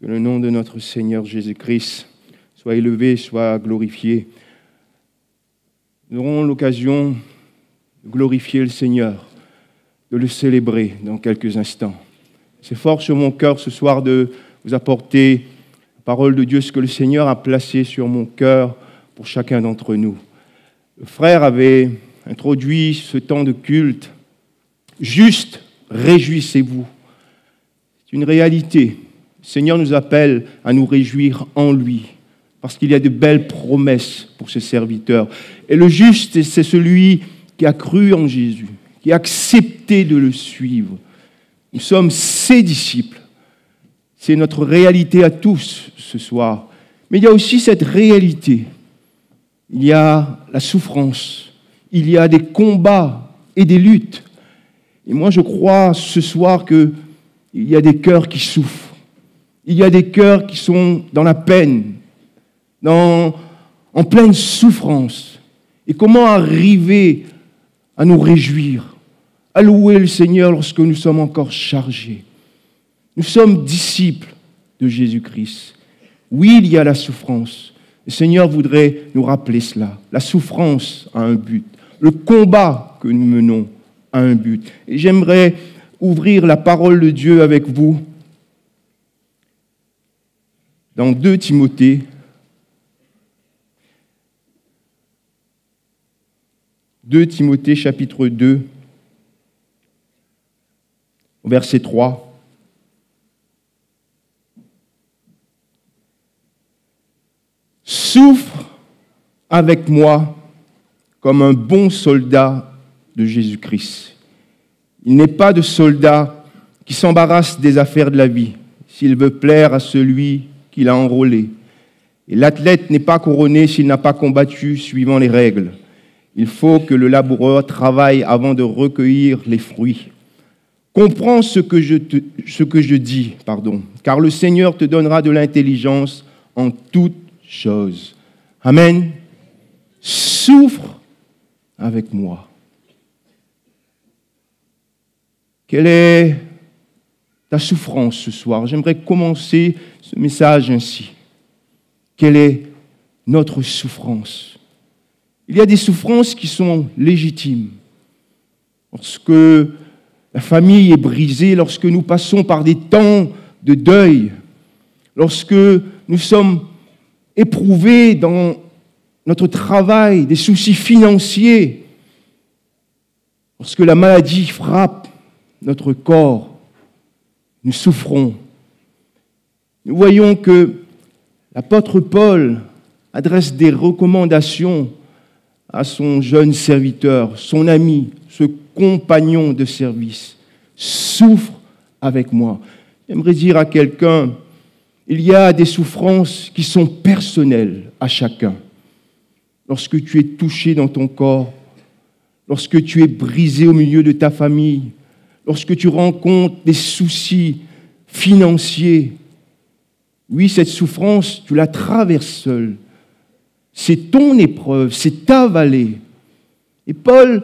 Que le nom de notre Seigneur Jésus-Christ soit élevé, soit glorifié. Nous aurons l'occasion de glorifier le Seigneur, de le célébrer dans quelques instants. C'est fort sur mon cœur ce soir de vous apporter la parole de Dieu, ce que le Seigneur a placé sur mon cœur pour chacun d'entre nous. Le frère avait introduit ce temps de culte. Juste, réjouissez-vous. Une réalité. Le Seigneur nous appelle à nous réjouir en lui, parce qu'il y a de belles promesses pour ses serviteurs. Et le juste, c'est celui qui a cru en Jésus, qui a accepté de le suivre. Nous sommes ses disciples. C'est notre réalité à tous ce soir. Mais il y a aussi cette réalité. Il y a la souffrance, il y a des combats et des luttes. Et moi, je crois ce soir qu'il y a des cœurs qui souffrent. Il y a des cœurs qui sont dans la peine, dans, en pleine souffrance. Et comment arriver à nous réjouir, à louer le Seigneur lorsque nous sommes encore chargés? Nous sommes disciples de Jésus-Christ. Oui, il y a la souffrance. Le Seigneur voudrait nous rappeler cela. La souffrance a un but le combat que nous menons a un but. Et j'aimerais ouvrir la parole de Dieu avec vous dans 2 Timothée. « 2 Timothée chapitre 2, verset 3. Souffre avec moi comme un bon soldat de Jésus-Christ. Il n'est pas de soldat qui s'embarrasse des affaires de la vie s'il veut plaire à celui qui l'a enrôlé. Et l'athlète n'est pas couronné s'il n'a pas combattu suivant les règles. Il faut que le laboureur travaille avant de recueillir les fruits. Comprends ce que je, ce que je dis, pardon, car le Seigneur te donnera de l'intelligence en toutes choses. Amen. Souffre avec moi. Quelle est ta souffrance ce soir? J'aimerais commencer ce message ainsi. Quelle est notre souffrance? Il y a des souffrances qui sont légitimes. Lorsque la famille est brisée, lorsque nous passons par des temps de deuil, lorsque nous sommes éprouvés dans notre travail, des soucis financiers, lorsque la maladie frappe notre corps, nous souffrons. Nous voyons que l'apôtre Paul adresse des recommandations à son jeune serviteur, son ami, ce compagnon de service. Souffre avec moi. J'aimerais dire à quelqu'un, il y a des souffrances qui sont personnelles à chacun lorsque tu es touché dans ton corps, lorsque tu es brisé au milieu de ta famille, lorsque tu rencontres des soucis financiers. Oui, cette souffrance, tu la traverses seul. C'est ton épreuve, c'est ta vallée. Et Paul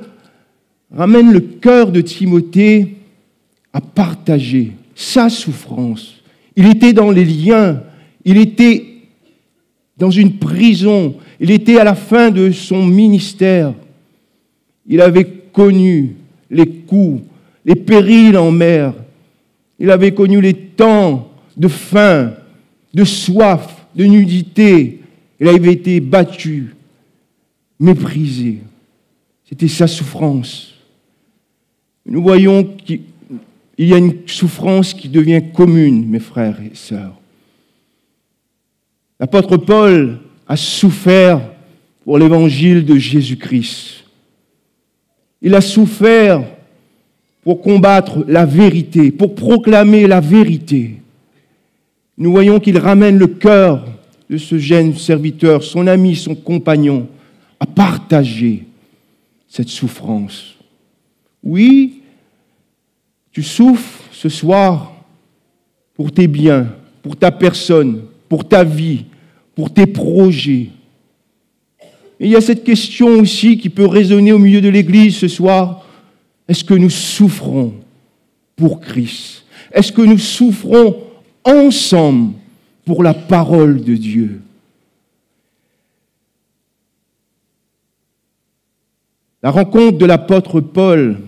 ramène le cœur de Timothée à partager sa souffrance. Il était dans les liens, il était dans une prison, il était à la fin de son ministère. Il avait connu les coups, les périls en mer. Il avait connu les temps de faim, de soif, de nudité. Il avait été battu, méprisé. C'était sa souffrance. Nous voyons qu'il y a une souffrance qui devient commune, mes frères et sœurs. L'apôtre Paul a souffert pour l'évangile de Jésus-Christ. Il a souffert pour combattre la vérité, pour proclamer la vérité. Nous voyons qu'il ramène le cœur de ce jeune serviteur, son ami, son compagnon, à partager cette souffrance. Oui, tu souffres ce soir pour tes biens, pour ta personne, pour ta vie, pour tes projets. Et il y a cette question aussi qui peut résonner au milieu de l'Église ce soir. Est-ce que nous souffrons pour Christ? Est-ce que nous souffrons ensemble pour la parole de Dieu? La rencontre de l'apôtre Paul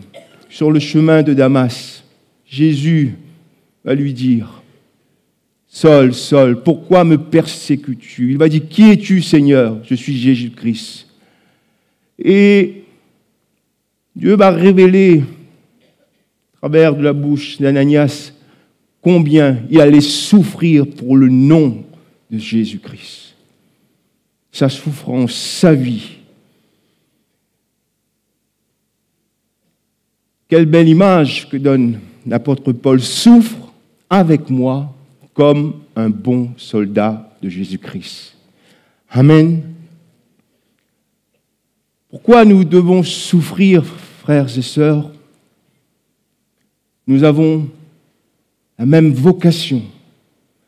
sur le chemin de Damas, Jésus va lui dire, Saul, Saul, pourquoi me persécutes-tu? Il va dire, Qui es-tu Seigneur? Je suis Jésus-Christ. Et Dieu va révéler, à travers de la bouche d'Ananias, combien il allait souffrir pour le nom de Jésus-Christ. Sa souffrance, sa vie Quelle belle image que donne l'apôtre Paul. Souffre avec moi comme un bon soldat de Jésus-Christ. Amen. Pourquoi nous devons souffrir, frères et sœurs? Nous avons la même vocation,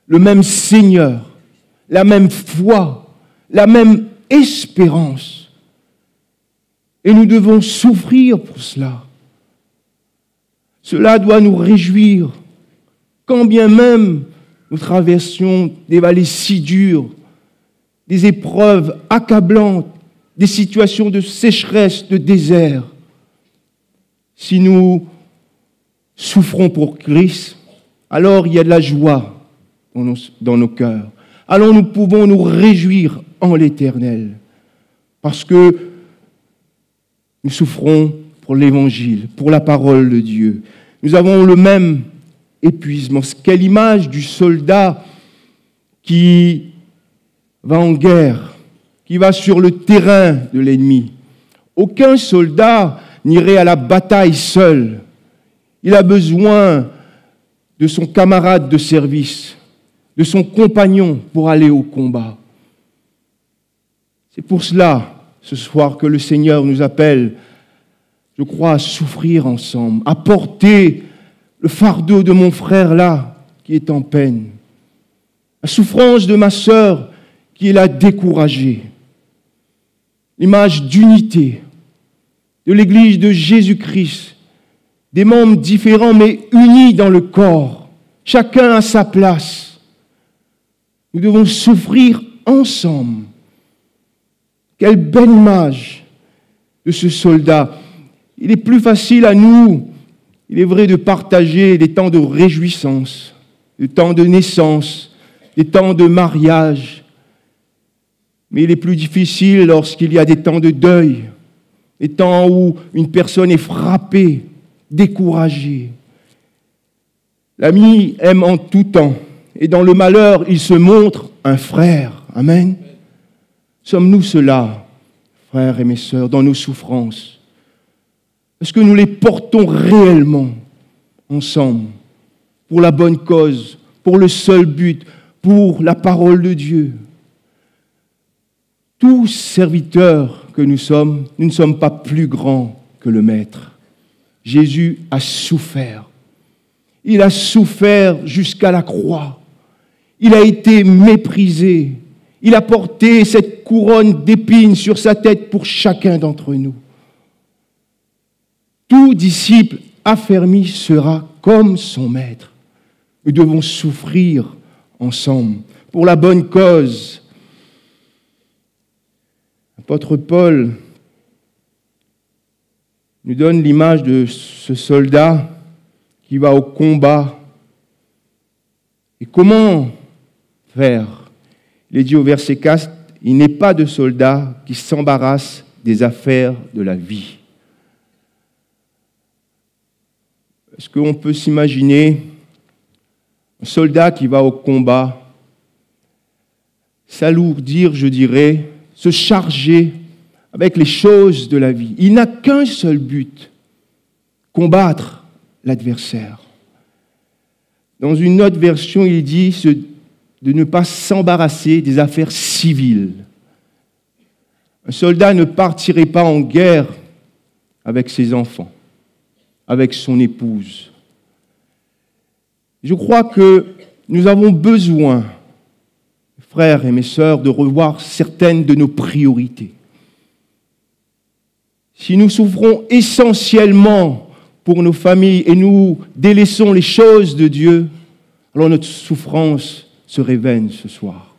le même Seigneur, la même foi, la même espérance. Et nous devons souffrir pour cela. Cela doit nous réjouir, quand bien même nous traversions des vallées si dures, des épreuves accablantes, des situations de sécheresse, de désert. Si nous souffrons pour Christ, alors il y a de la joie dans nos, dans cœurs. Alors nous pouvons nous réjouir en l'Éternel, parce que nous souffrons pour l'Évangile, pour la parole de Dieu. Nous avons le même épuisement. Quelle image du soldat qui va en guerre, qui va sur le terrain de l'ennemi. Aucun soldat n'irait à la bataille seul. Il a besoin de son camarade de service, de son compagnon pour aller au combat. C'est pour cela, ce soir, que le Seigneur nous appelle je crois, à souffrir ensemble, à porter le fardeau de mon frère là qui est en peine, la souffrance de ma sœur qui est là découragée, l'image d'unité de l'Église de Jésus-Christ, des membres différents mais unis dans le corps, chacun à sa place. Nous devons souffrir ensemble. Quelle belle image de ce soldat il est plus facile à nous, il est vrai, de partager des temps de réjouissance, des temps de naissance, des temps de mariage. Mais il est plus difficile lorsqu'il y a des temps de deuil, des temps où une personne est frappée, découragée. L'ami aime en tout temps, et dans le malheur, il se montre un frère. Amen. Sommes-nous cela, frères et mes sœurs, dans nos souffrances? Est-ce que nous les portons réellement ensemble pour la bonne cause, pour le seul but, pour la parole de Dieu? Tous serviteurs que nous sommes, nous ne sommes pas plus grands que le Maître. Jésus a souffert. Il a souffert jusqu'à la croix. Il a été méprisé. Il a porté cette couronne d'épines sur sa tête pour chacun d'entre nous. Tout disciple affermi sera comme son maître. Nous devons souffrir ensemble pour la bonne cause. L'apôtre Paul nous donne l'image de ce soldat qui va au combat. Et comment faire? Il est dit au verset 4, il n'est pas de soldat qui s'embarrasse des affaires de la vie. Est-ce qu'on peut s'imaginer un soldat qui va au combat, s'alourdir, je dirais, se charger avec les choses de la vie. Il n'a qu'un seul but, combattre l'adversaire. Dans une autre version, il dit de ne pas s'embarrasser des affaires civiles. Un soldat ne partirait pas en guerre avec ses enfants avec son épouse. Je crois que nous avons besoin, frères et mes sœurs, de revoir certaines de nos priorités. Si nous souffrons essentiellement pour nos familles et nous délaissons les choses de Dieu, alors notre souffrance se révèle ce soir.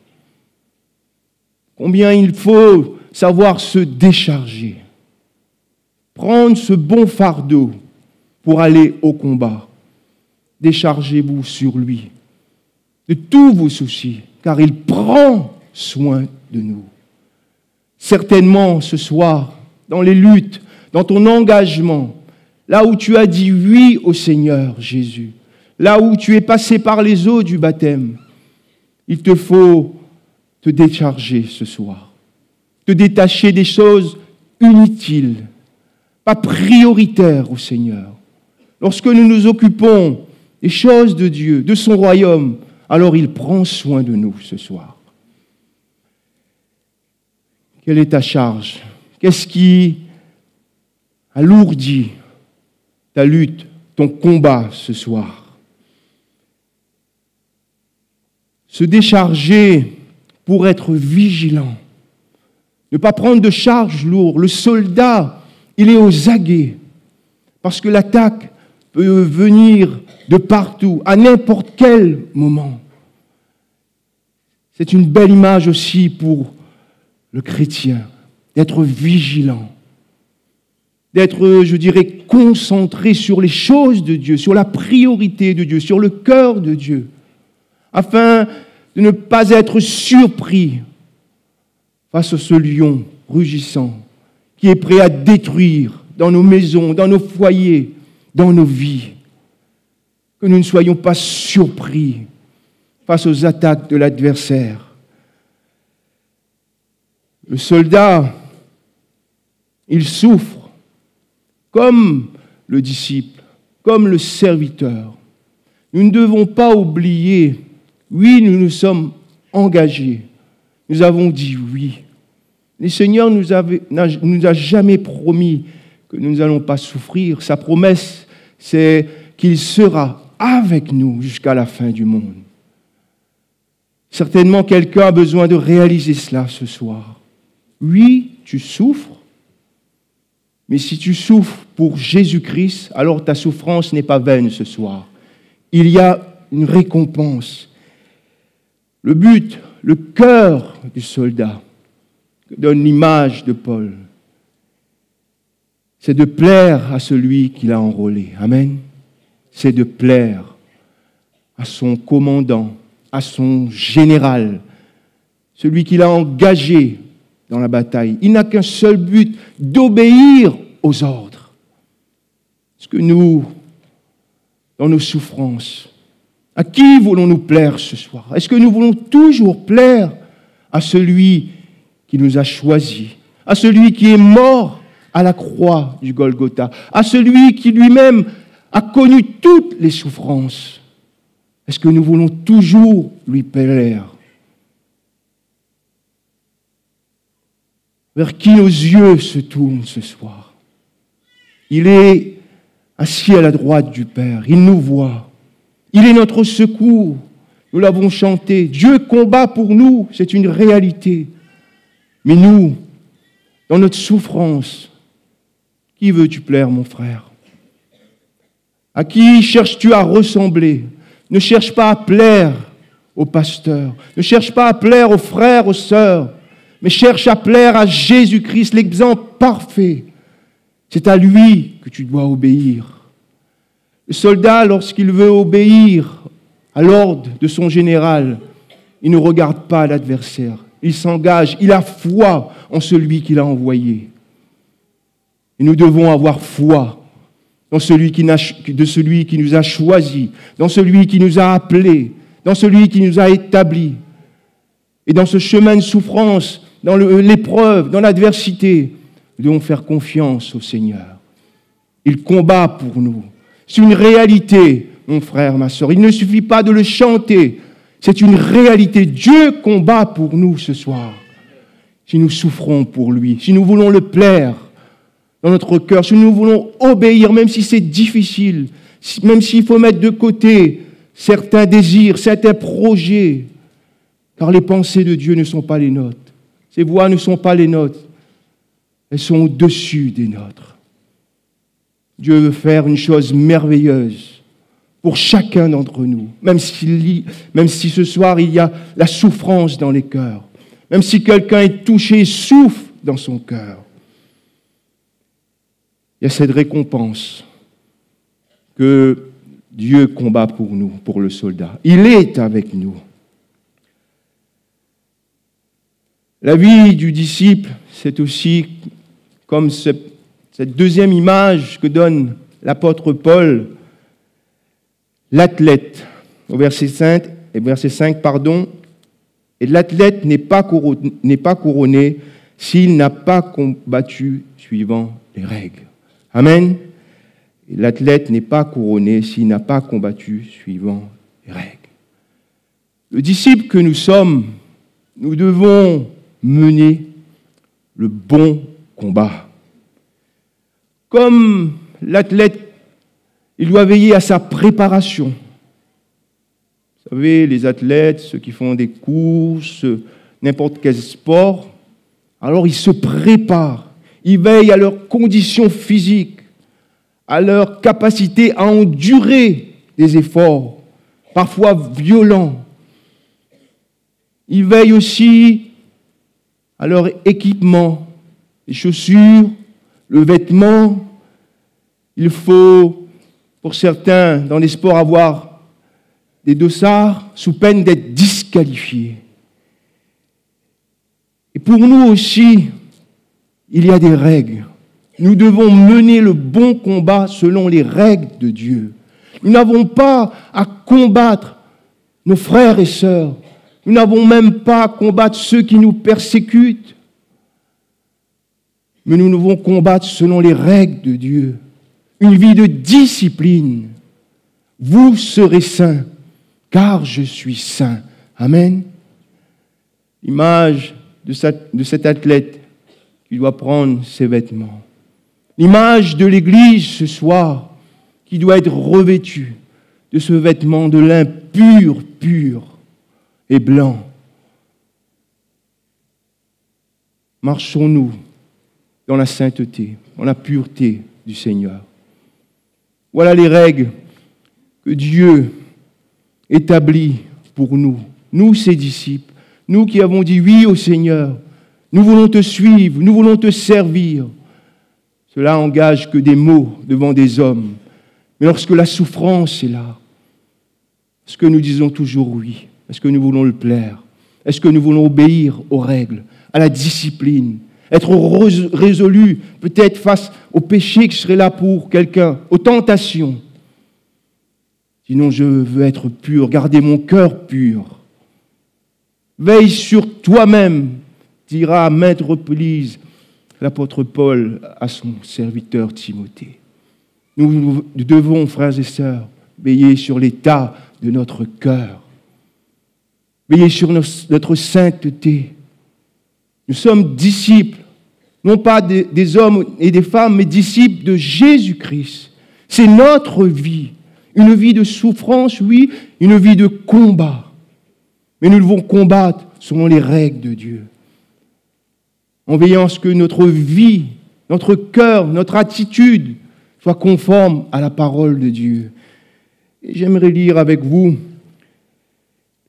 Combien il faut savoir se décharger, prendre ce bon fardeau pour aller au combat. Déchargez-vous sur lui de tous vos soucis, car il prend soin de nous. Certainement ce soir, dans les luttes, dans ton engagement, là où tu as dit oui au Seigneur Jésus, là où tu es passé par les eaux du baptême, il te faut te décharger ce soir, te détacher des choses inutiles, pas prioritaires au Seigneur. Lorsque nous nous occupons des choses de Dieu, de son royaume, alors il prend soin de nous ce soir. Quelle est ta charge? Qu'est-ce qui alourdit ta lutte, ton combat ce soir? Se décharger pour être vigilant. Ne pas prendre de charge lourde. Le soldat, il est aux aguets. Parce que l'attaque peut venir de partout, à n'importe quel moment. C'est une belle image aussi pour le chrétien, d'être vigilant, d'être, je dirais, concentré sur les choses de Dieu, sur la priorité de Dieu, sur le cœur de Dieu, afin de ne pas être surpris face à ce lion rugissant qui est prêt à détruire dans nos maisons, dans nos foyers, dans nos vies. Que nous ne soyons pas surpris face aux attaques de l'adversaire. Le soldat, il souffre comme le disciple, comme le serviteur. Nous ne devons pas oublier oui, nous nous sommes engagés. Nous avons dit oui. Le Seigneur nous, nous a jamais promis que nous n'allons pas souffrir. Sa promesse, c'est qu'il sera avec nous jusqu'à la fin du monde. Certainement, quelqu'un a besoin de réaliser cela ce soir. Oui, tu souffres, mais si tu souffres pour Jésus-Christ, alors ta souffrance n'est pas vaine ce soir. Il y a une récompense. Le but, le cœur du soldat, donne l'image de Paul, c'est de plaire à celui qui l'a enrôlé. Amen. C'est de plaire à son commandant, à son général, celui qui l'a engagé dans la bataille. Il n'a qu'un seul but, d'obéir aux ordres. Est-ce que nous, dans nos souffrances, à qui voulons-nous plaire ce soir? Est-ce que nous voulons toujours plaire à celui qui nous a choisis, à celui qui est mort à la croix du Golgotha, à celui qui lui-même a connu toutes les souffrances Est-ce que nous voulons toujours lui plaire? Vers qui nos yeux se tournent ce soir? Il est assis à la droite du Père, il nous voit. Il est notre secours. Nous l'avons chanté. Dieu combat pour nous, c'est une réalité. Mais nous, dans notre souffrance, qui veux-tu plaire, mon frère? À qui cherches-tu à ressembler? Ne cherche pas à plaire au pasteur, ne cherche pas à plaire aux frères, aux sœurs, mais cherche à plaire à Jésus-Christ, l'exemple parfait. C'est à lui que tu dois obéir. Le soldat, lorsqu'il veut obéir à l'ordre de son général, il ne regarde pas l'adversaire. Il s'engage, il a foi en celui qu'il a envoyé. Et nous devons avoir foi dans celui qui de celui qui nous a choisis, dans celui qui nous a appelés, dans celui qui nous a établis. Et dans ce chemin de souffrance, dans l'épreuve, dans l'adversité, nous devons faire confiance au Seigneur. Il combat pour nous. C'est une réalité, mon frère, ma soeur. Il ne suffit pas de le chanter. C'est une réalité. Dieu combat pour nous ce soir. Si nous souffrons pour lui, si nous voulons le plaire dans notre cœur, si nous voulons obéir, même si c'est difficile, même s'il faut mettre de côté certains désirs, certains projets, car les pensées de Dieu ne sont pas les nôtres. Ses voix ne sont pas les nôtres. Elles sont au-dessus des nôtres. Dieu veut faire une chose merveilleuse pour chacun d'entre nous, même si, même si ce soir il y a la souffrance dans les cœurs, même si quelqu'un est touché souffre dans son cœur. Il y a cette récompense que Dieu combat pour nous, pour le soldat. Il est avec nous. La vie du disciple, c'est aussi comme cette deuxième image que donne l'apôtre Paul, l'athlète, au verset 5, et verset 5 pardon, et l'athlète n'est pas couronné s'il n'a pas combattu suivant les règles. Amen. L'athlète n'est pas couronné s'il n'a pas combattu suivant les règles. Le disciple que nous sommes, nous devons mener le bon combat. Comme l'athlète, il doit veiller à sa préparation. Vous savez, les athlètes, ceux qui font des courses, n'importe quel sport, alors ils se préparent, ils veillent à leurs conditions physiques, à leur capacité à endurer des efforts, parfois violents. Ils veillent aussi à leur équipement, les chaussures, le vêtement. Il faut, pour certains, dans les sports, avoir des dossards sous peine d'être disqualifiés. Et pour nous aussi, il y a des règles. Nous devons mener le bon combat selon les règles de Dieu. Nous n'avons pas à combattre nos frères et sœurs. Nous n'avons même pas à combattre ceux qui nous persécutent. Mais nous devons combattre selon les règles de Dieu. Une vie de discipline. Vous serez saints, car je suis saint. Amen. Image de, cet athlète qui doit prendre ses vêtements l'image de l'Église ce soir qui doit être revêtue de ce vêtement de lin pur, pur et blanc. Marchons-nous dans la sainteté, dans la pureté du Seigneur. Voilà les règles que Dieu établit pour nous, nous ses disciples, nous qui avons dit oui au Seigneur. Nous voulons te suivre, nous voulons te servir. Cela engage que des mots devant des hommes. Mais lorsque la souffrance est là, est-ce que nous disons toujours oui? Est-ce que nous voulons le plaire? Est-ce que nous voulons obéir aux règles, à la discipline? Être résolu peut-être face au péché qui serait là pour quelqu'un, aux tentations? Sinon, je veux être pur, garder mon cœur pur. Veille sur toi-même, dira à maintes reprises l'apôtre Paul à son serviteur Timothée. Nous, devons, frères et sœurs, veiller sur l'état de notre cœur, veiller sur notre sainteté. Nous sommes disciples, non pas des, hommes et des femmes, mais disciples de Jésus-Christ. C'est notre vie, une vie de souffrance, oui, une vie de combat. Mais nous devons combattre selon les règles de Dieu en veillant à ce que notre vie, notre cœur, notre attitude soit conforme à la parole de Dieu. j'aimerais lire avec vous,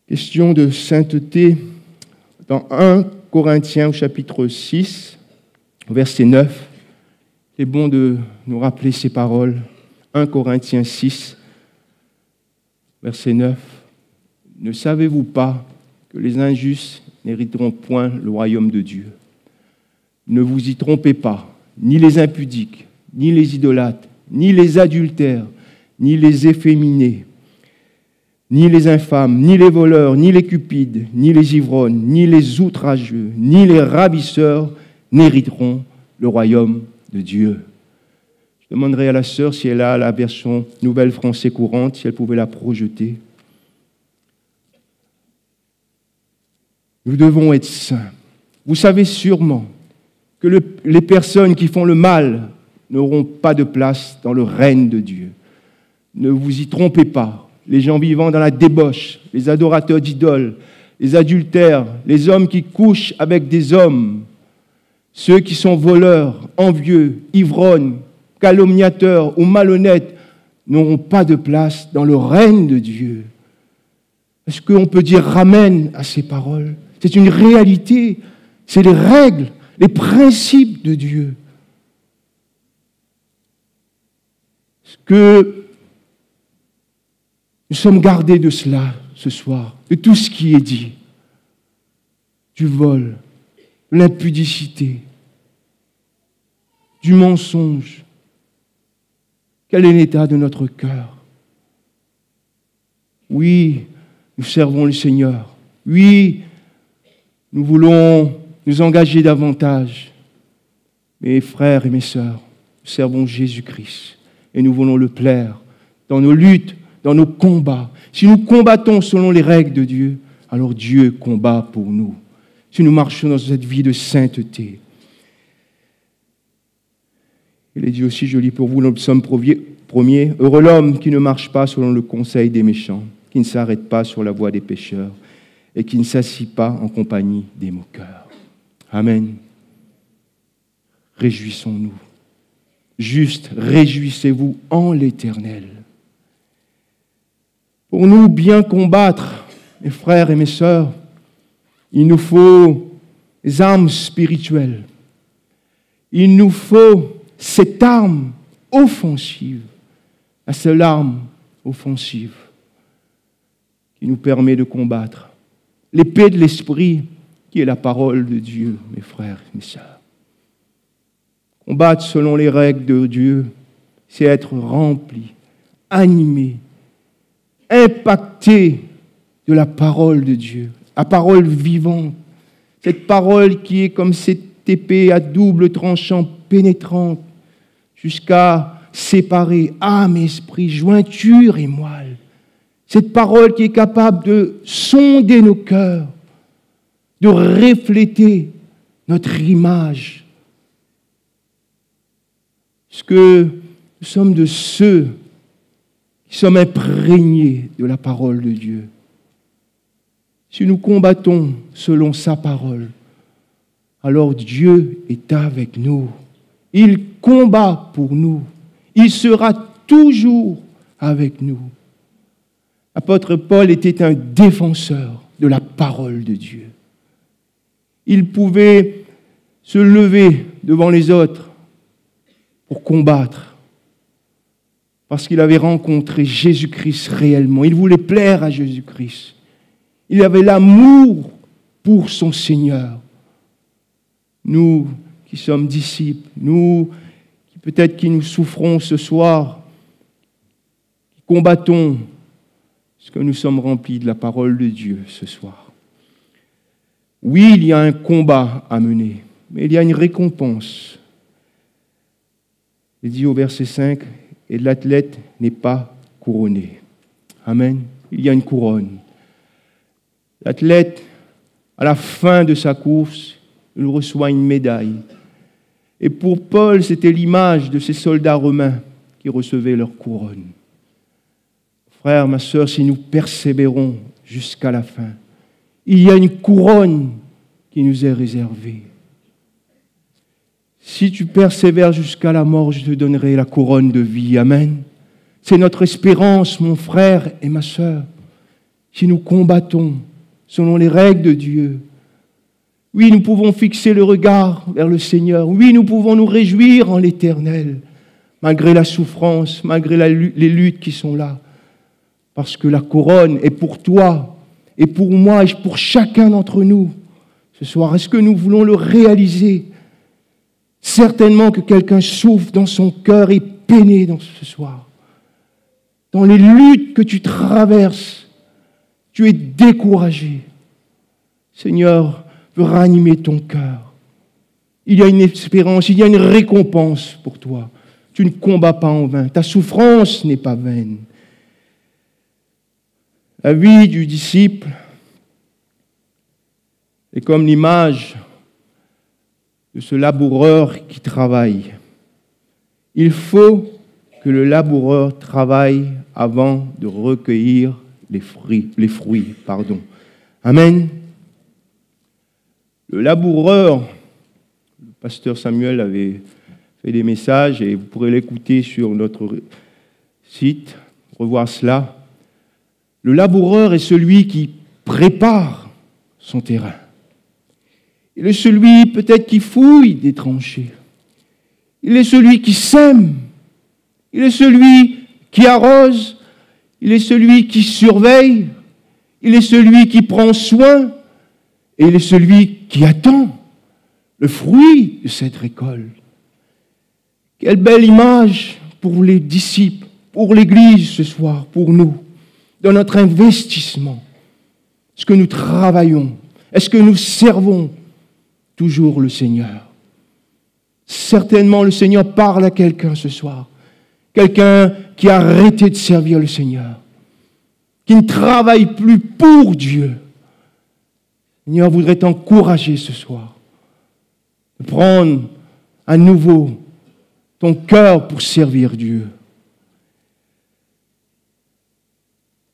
question de sainteté, dans 1 Corinthiens chapitre 6, verset 9. C'est bon de nous rappeler ces paroles. 1 Corinthiens 6, verset 9. Ne savez-vous pas que les injustes n'hériteront point le royaume de Dieu? Ne vous y trompez pas, ni les impudiques, ni les idolâtres, ni les adultères, ni les efféminés, ni les infâmes, ni les voleurs, ni les cupides, ni les ivrognes, ni les outrageux, ni les ravisseurs n'hériteront le royaume de Dieu. Je demanderai à la sœur si elle a la version Nouvelle Français courante, si elle pouvait la projeter. Nous devons être saints. Vous savez sûrement que les personnes qui font le mal n'auront pas de place dans le règne de Dieu. Ne vous y trompez pas. Les gens vivant dans la débauche, les adorateurs d'idoles, les adultères, les hommes qui couchent avec des hommes, ceux qui sont voleurs, envieux, ivrognes, calomniateurs ou malhonnêtes n'auront pas de place dans le règne de Dieu. Est-ce qu'on peut dire ramène à ces paroles? C'est une réalité, c'est les règles, les principes de Dieu. Que nous sommes gardés de cela ce soir, de tout ce qui est dit, du vol, de l'impudicité, du mensonge. Quel est l'état de notre cœur? Oui, nous servons le Seigneur. Oui, nous voulons nous engager davantage. Mes frères et mes sœurs, nous servons Jésus-Christ et nous voulons le plaire dans nos luttes, dans nos combats. Si nous combattons selon les règles de Dieu, alors Dieu combat pour nous. Si nous marchons dans cette vie de sainteté. Il est dit aussi, je lis pour vous le psaume premier, Heureux l'homme qui ne marche pas selon le conseil des méchants, qui ne s'arrête pas sur la voie des pécheurs et qui ne s'assit pas en compagnie des moqueurs. Amen. Réjouissons-nous. Juste, réjouissez-vous en l'Éternel. Pour nous bien combattre, mes frères et mes sœurs, il nous faut des armes spirituelles. Il nous faut cette arme offensive, la seule arme offensive qui nous permet de combattre. L'épée de l'esprit qui est la parole de Dieu, mes frères et mes sœurs. Combattre selon les règles de Dieu, c'est être rempli, animé, impacté de la parole de Dieu, la parole vivante, cette parole qui est comme cette épée à double tranchant pénétrante jusqu'à séparer âme esprit, jointure et moelle. Cette parole qui est capable de sonder nos cœurs, de refléter notre image. Est-ce que nous sommes de ceux qui sommes imprégnés de la parole de Dieu. Si nous combattons selon sa parole, alors Dieu est avec nous. Il combat pour nous. Il sera toujours avec nous. L'apôtre Paul était un défenseur de la parole de Dieu. Il pouvait se lever devant les autres pour combattre parce qu'il avait rencontré Jésus-Christ réellement. Il voulait plaire à Jésus-Christ. Il avait l'amour pour son Seigneur. Nous qui sommes disciples, nous qui peut-être qui nous souffrons ce soir, qui combattons, ce que nous sommes remplis de la parole de Dieu ce soir. Oui, il y a un combat à mener, mais il y a une récompense. Il dit au verset 5, et l'athlète n'est pas couronné. Amen. Il y a une couronne. L'athlète, à la fin de sa course, il reçoit une médaille. Et pour Paul, c'était l'image de ces soldats romains qui recevaient leur couronne. Frère, ma soeur, si nous persévérons jusqu'à la fin, il y a une couronne qui nous est réservée. Si tu persévères jusqu'à la mort, je te donnerai la couronne de vie. Amen. C'est notre espérance, mon frère et ma sœur. Si nous combattons selon les règles de Dieu, oui, nous pouvons fixer le regard vers le Seigneur. Oui, nous pouvons nous réjouir en l'Éternel, malgré la souffrance, malgré les luttes qui sont là. Parce que la couronne est pour toi et pour moi et pour chacun d'entre nous ce soir. Est-ce que nous voulons le réaliser? Certainement que quelqu'un souffre dans son cœur et peiné dans ce soir. Dans les luttes que tu traverses, tu es découragé. Seigneur veut ranimer ton cœur. Il y a une espérance, il y a une récompense pour toi. Tu ne combats pas en vain. Ta souffrance n'est pas vaine. La vie du disciple est comme l'image de ce laboureur qui travaille. Il faut que le laboureur travaille avant de recueillir les fruits. Pardon. Amen. Le laboureur, le pasteur Samuel avait fait des messages et vous pourrez l'écouter sur notre site, revoir cela. Le laboureur est celui qui prépare son terrain. Il est celui peut-être qui fouille des tranchées. Il est celui qui sème. Il est celui qui arrose. Il est celui qui surveille. Il est celui qui prend soin. Et il est celui qui attend le fruit de cette récolte. Quelle belle image pour les disciples, pour l'Église ce soir, pour nous, dans notre investissement. Est-ce que nous travaillons Est-ce que nous servons toujours le Seigneur? Certainement, le Seigneur parle à quelqu'un ce soir. Quelqu'un qui a arrêté de servir le Seigneur, qui ne travaille plus pour Dieu. Le Seigneur voudrait t'encourager ce soir de prendre à nouveau ton cœur pour servir Dieu.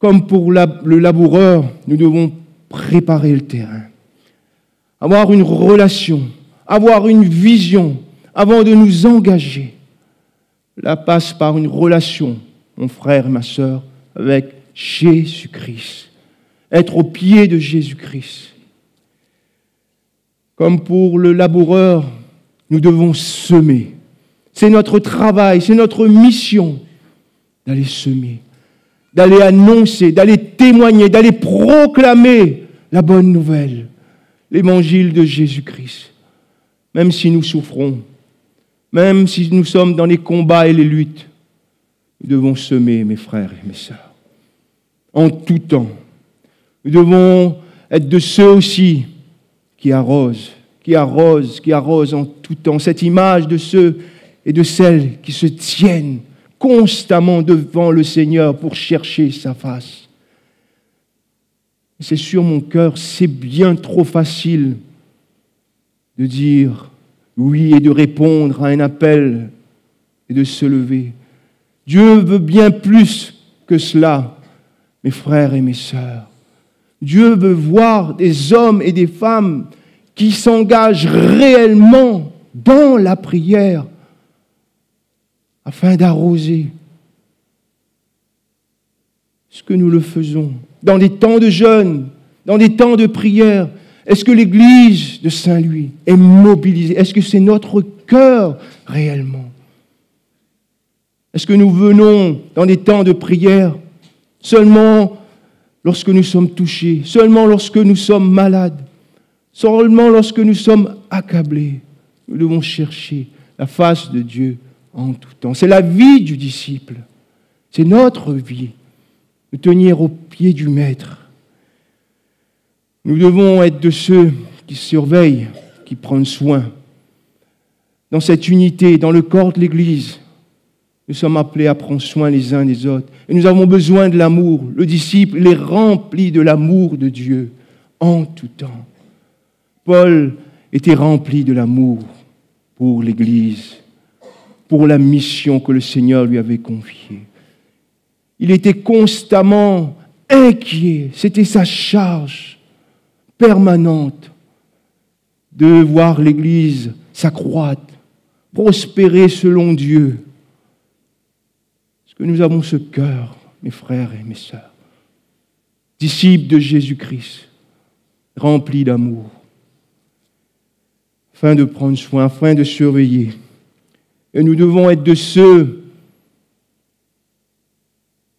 Comme pour le laboureur, nous devons préparer le terrain, avoir une relation, avoir une vision avant de nous engager. La passe par une relation, mon frère et ma soeur, avec Jésus-Christ. Être au pied de Jésus-Christ. Comme pour le laboureur, nous devons semer. C'est notre travail, c'est notre mission d'aller semer d'aller annoncer, d'aller témoigner, d'aller proclamer la bonne nouvelle, l'évangile de Jésus-Christ. Même si nous souffrons, même si nous sommes dans les combats et les luttes, nous devons semer, mes frères et mes sœurs, en tout temps. Nous devons être de ceux aussi qui arrosent, qui arrosent, qui arrosent en tout temps. Cette image de ceux et de celles qui se tiennent constamment devant le Seigneur pour chercher sa face. C'est sur mon cœur, c'est bien trop facile de dire oui et de répondre à un appel et de se lever. Dieu veut bien plus que cela, mes frères et mes sœurs. Dieu veut voir des hommes et des femmes qui s'engagent réellement dans la prière, afin d'arroser ce que nous le faisons. Dans des temps de jeûne, dans des temps de prière. Est-ce que l'Église de Saint-Louis est mobilisée? Est-ce que c'est notre cœur réellement? Est-ce que nous venons dans des temps de prière seulement lorsque nous sommes touchés, seulement lorsque nous sommes malades, seulement lorsque nous sommes accablés? Nous devons chercher la face de Dieu en tout temps. C'est la vie du disciple. C'est notre vie de tenir au pied du Maître. Nous devons être de ceux qui surveillent, qui prennent soin. Dans cette unité, dans le corps de l'Église, nous sommes appelés à prendre soin les uns des autres. Et nous avons besoin de l'amour. Le disciple est rempli de l'amour de Dieu en tout temps. Paul était rempli de l'amour pour l'Église pour la mission que le Seigneur lui avait confiée. Il était constamment inquiet, c'était sa charge permanente de voir l'Église s'accroître, prospérer selon Dieu. Est-ce que nous avons ce cœur, mes frères et mes sœurs, disciples de Jésus-Christ, remplis d'amour, afin de prendre soin, afin de surveiller et nous devons être de ceux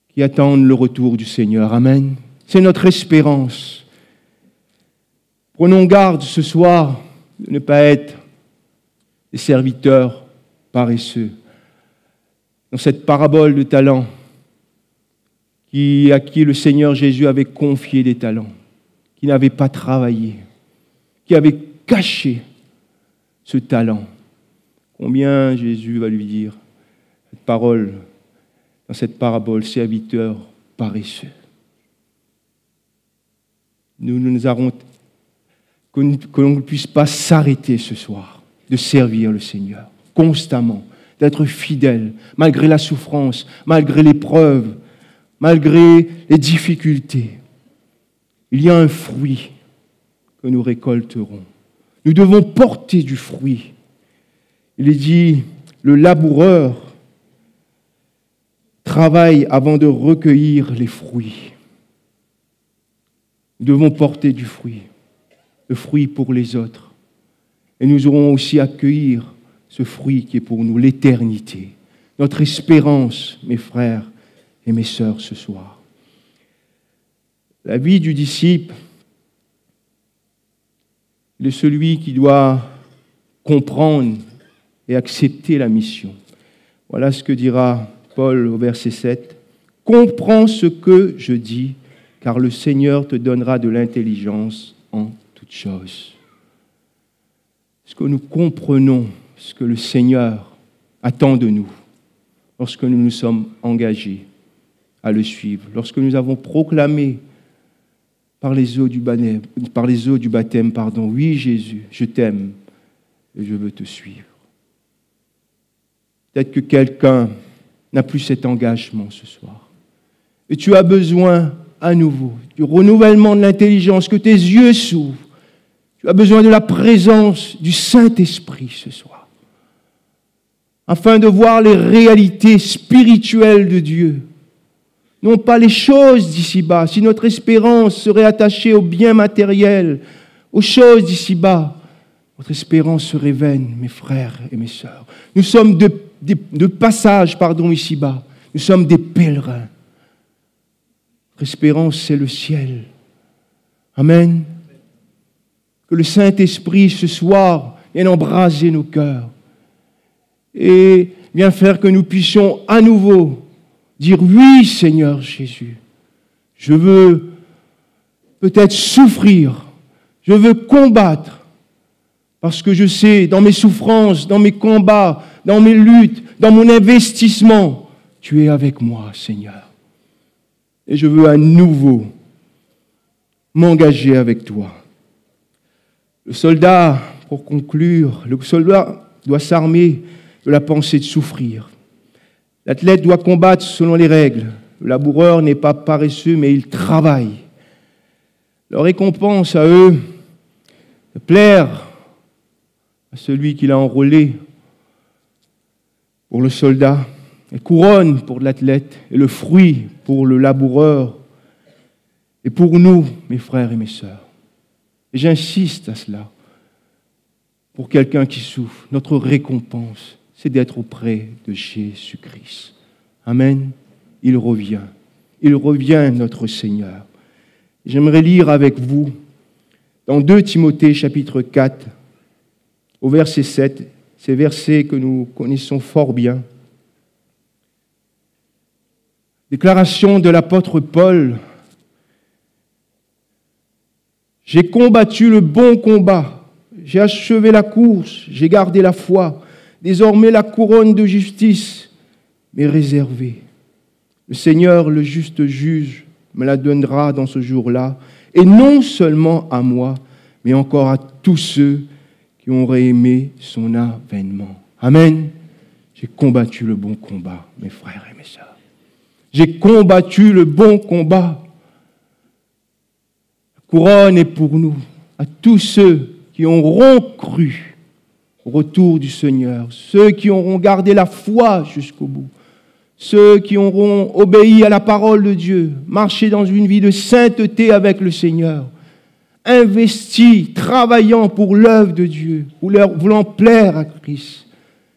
qui attendent le retour du Seigneur. Amen. C'est notre espérance. Prenons garde ce soir de ne pas être des serviteurs paresseux. Dans cette parabole de talents, qui, à qui le Seigneur Jésus avait confié des talents, qui n'avait pas travaillé, qui avait caché ce talent Combien Jésus va lui dire cette parole dans cette parabole, serviteur paresseux? Nous nous avons que l'on ne puisse pas s'arrêter ce soir de servir le Seigneur constamment, d'être fidèle malgré la souffrance, malgré l'épreuve, malgré les difficultés. Il y a un fruit que nous récolterons. Nous devons porter du fruit il est dit, le laboureur travaille avant de recueillir les fruits. Nous devons porter du fruit, le fruit pour les autres. Et nous aurons aussi accueillir ce fruit qui est pour nous l'éternité, notre espérance, mes frères et mes sœurs, ce soir. La vie du disciple est celui qui doit comprendre et accepter la mission. Voilà ce que dira Paul au verset 7. Comprends ce que je dis, car le Seigneur te donnera de l'intelligence en toutes choses. Est-ce que nous comprenons ce que le Seigneur attend de nous lorsque nous nous sommes engagés à le suivre, lorsque nous avons proclamé par les eaux du baptême, par les eaux du baptême pardon, oui Jésus, je t'aime et je veux te suivre. Peut-être que quelqu'un n'a plus cet engagement ce soir. Et tu as besoin à nouveau du renouvellement de l'intelligence, que tes yeux s'ouvrent. Tu as besoin de la présence du Saint-Esprit ce soir, afin de voir les réalités spirituelles de Dieu. Non pas les choses d'ici-bas. Si notre espérance serait attachée aux biens matériels, aux choses d'ici-bas, notre espérance serait vaine, mes frères et mes sœurs. Nous sommes de de passage, pardon, ici-bas. Nous sommes des pèlerins. Notre espérance, c'est le ciel. Amen. Que le Saint-Esprit, ce soir, vienne embraser nos cœurs et vienne faire que nous puissions à nouveau dire oui, Seigneur Jésus. Je veux peut-être souffrir. Je veux combattre. Parce que je sais, dans mes souffrances, dans mes combats, dans mes luttes, dans mon investissement, tu es avec moi, Seigneur. Et je veux à nouveau m'engager avec toi. Le soldat, pour conclure, le soldat doit s'armer de la pensée de souffrir. L'athlète doit combattre selon les règles. Le laboureur n'est pas paresseux, mais il travaille. Leur récompense à eux, de plaire à celui qui l'a enrôlé pour le soldat, la couronne pour l'athlète et le fruit pour le laboureur et pour nous, mes frères et mes sœurs. Et j'insiste à cela. Pour quelqu'un qui souffre, notre récompense, c'est d'être auprès de Jésus-Christ. Amen. Il revient. Il revient, notre Seigneur. J'aimerais lire avec vous dans 2 Timothée chapitre 4, au verset 7 ces versets que nous connaissons fort bien. Déclaration de l'apôtre Paul. J'ai combattu le bon combat, j'ai achevé la course, j'ai gardé la foi. Désormais la couronne de justice m'est réservée. Le Seigneur, le juste juge, me la donnera dans ce jour-là, et non seulement à moi, mais encore à tous ceux qui auraient aimé son avènement. Amen. J'ai combattu le bon combat, mes frères et mes sœurs. J'ai combattu le bon combat. La couronne est pour nous, à tous ceux qui auront cru au retour du Seigneur, ceux qui auront gardé la foi jusqu'au bout, ceux qui auront obéi à la parole de Dieu, marché dans une vie de sainteté avec le Seigneur, investi, travaillant pour l'œuvre de Dieu, voulant plaire à Christ,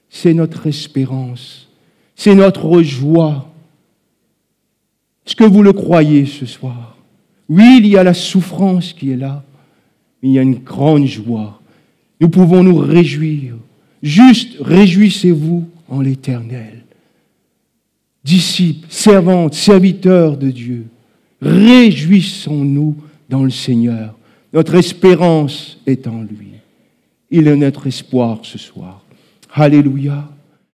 c'est notre espérance, c'est notre joie. Est-ce que vous le croyez ce soir? Oui, il y a la souffrance qui est là, mais il y a une grande joie. Nous pouvons nous réjouir. Juste réjouissez-vous en l'Éternel. Disciples, servantes, serviteurs de Dieu, réjouissons-nous dans le Seigneur. Notre espérance est en lui. Il est notre espoir ce soir. Alléluia.